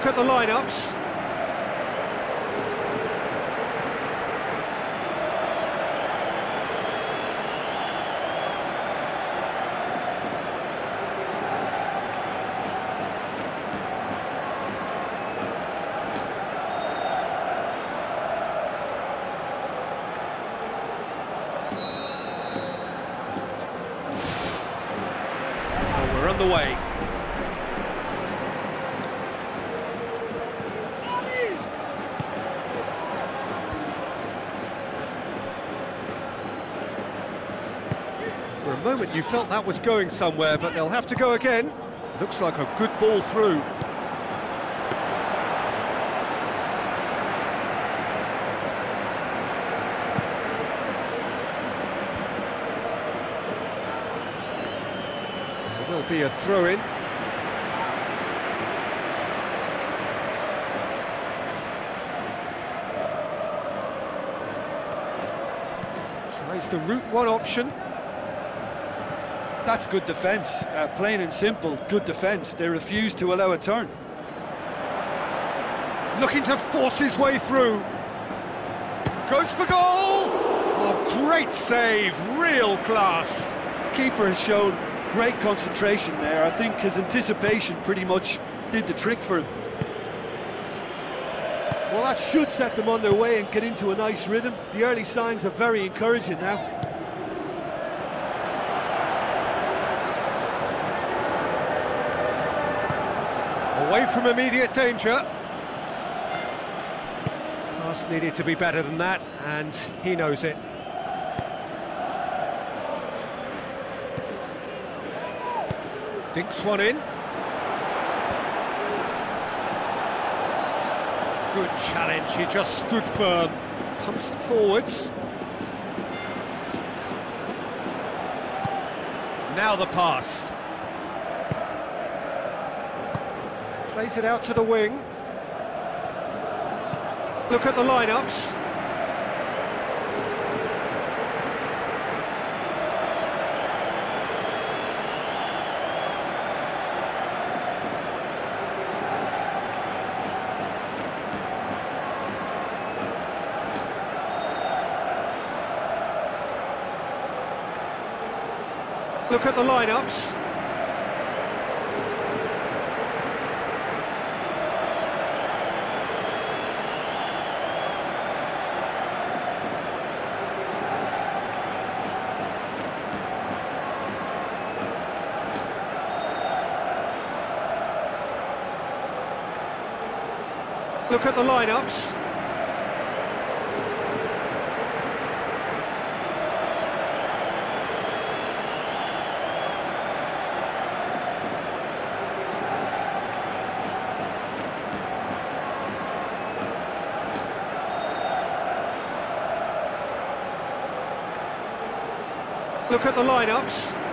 Look at the lineups. We're on For a moment you felt that was going somewhere, but they'll have to go again. Looks like a good ball through. There will be a throw-in. Tries the route one option. That's good defence, uh, plain and simple, good defence. They refuse to allow a turn. Looking to force his way through. Goes for goal! Oh, great save, real class. Keeper has shown great concentration there. I think his anticipation pretty much did the trick for him. Well, that should set them on their way and get into a nice rhythm. The early signs are very encouraging now. Away from immediate danger. Pass needed to be better than that, and he knows it. Dinks one in. Good challenge, he just stood firm. Pumps it forwards. Now the pass. Plays it out to the wing. Look at the lineups. Look at the lineups. Look at the lineups. Look at the lineups.